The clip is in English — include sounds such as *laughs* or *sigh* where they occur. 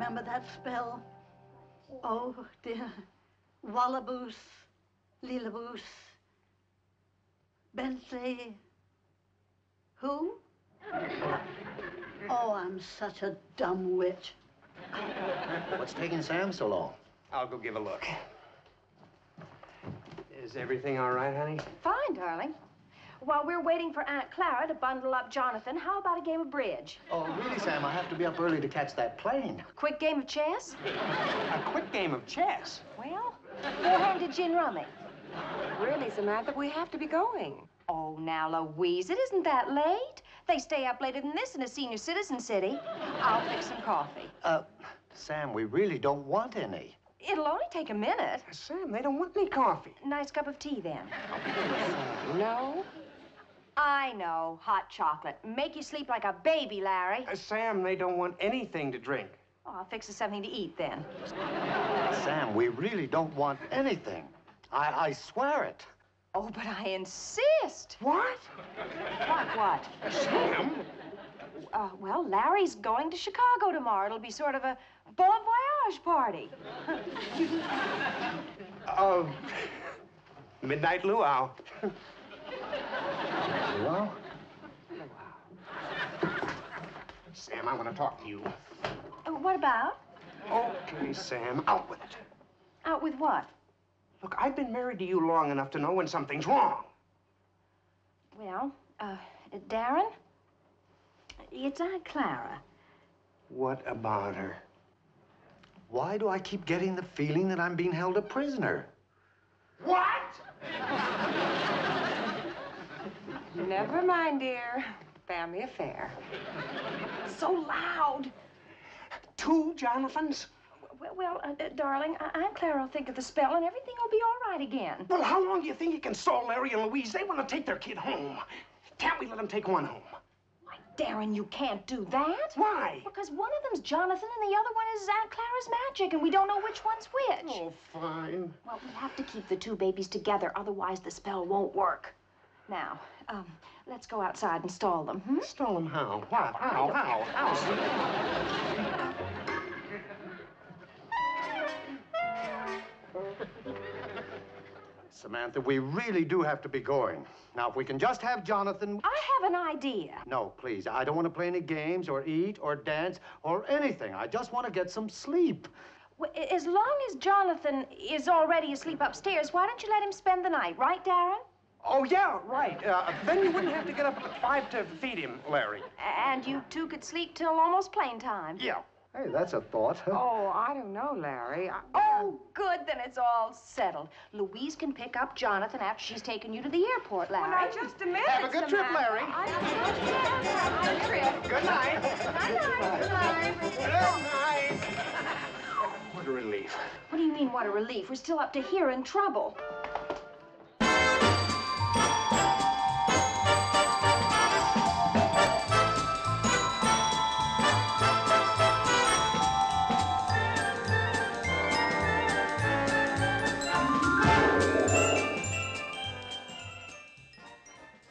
remember that spell. Oh, dear. Wallaboose, Lilaboose, Bentley. Who? *laughs* Oh, I'm such a dumb witch. What's taking Sam so long? I'll go give a look. Is everything all right, honey? Fine, darling. While we're waiting for Aunt Clara to bundle up Jonathan, how about a game of bridge? Oh, really, Sam? I have to be up early to catch that plane. Quick game of chess? A quick game of chess. Well, four-handed gin rummy. Really, Samantha, we have to be going. Oh, now, Louise, it isn't that late. They stay up later than this in a senior citizen city. I'll fix some coffee. Uh, Sam, we really don't want any. It'll only take a minute. Sam, they don't want any coffee. Nice cup of tea, then. No? I know, hot chocolate. Make you sleep like a baby, Larry. Uh, Sam, they don't want anything to drink. Oh, I'll fix us something to eat, then. Sam, we really don't want anything. I, I swear it. Oh, but I insist. What? What, what? Sam? Uh, well, Larry's going to Chicago tomorrow. It'll be sort of a bon voyage party. Uh, *laughs* midnight luau. *laughs* Well, Sam, I want to talk to you. Uh, what about? Okay, Sam, out with it. Out with what? Look, I've been married to you long enough to know when something's wrong. Well, uh, Darrin? It's Aunt Clara. What about her? why do I keep getting the feeling that I'm being held a prisoner? What? Never mind, dear. Family affair. So loud. Two Jonathans? Well, well uh, uh, darling, uh, Aunt Clara will think of the spell and everything will be all right again. Well, how long do you think you can stall Larry and Louise? They want to take their kid home. Can't we let them take one home? Why, Darrin, you can't do that. Why? Because one of them's Jonathan and the other one is Aunt Clara's magic, and we don't know which one's which. Oh, fine. Well, we have to keep the two babies together, otherwise the spell won't work. Now, um, let's go outside and stall them, hmm? Stall them how? What? How? How? How? Samantha, we really do have to be going. Now, if we can just have Jonathan. I have an idea. No, please. I don't want to play any games or eat or dance or anything. I just want to get some sleep. Well, as long as Jonathan is already asleep upstairs, why don't you let him spend the night, right, Darrin? Oh, yeah, right. Uh, then you wouldn't have to get up at five to feed him, Larry. And you two could sleep till almost plane time. Yeah. Hey, that's a thought. Oh, I don't know, Larry. I, Oh, good, then it's all settled. Louise can pick up Jonathan after she's taken you to the airport, Larry. Well, now, just a minute, Have a good trip, Samantha. Larry. I have a trip. Good night. Good night. Good night. What a relief. *laughs* What do you mean, what a relief? We're still up to here in trouble.